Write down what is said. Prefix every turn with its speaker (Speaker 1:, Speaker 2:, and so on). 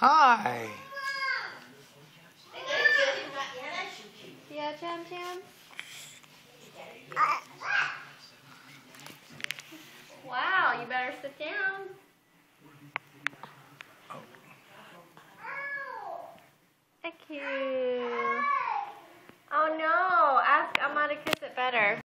Speaker 1: Hi.
Speaker 2: Yeah, Jam Jam. Wow, you better sit down. Thank you. Oh no, ask Amma to kiss it better.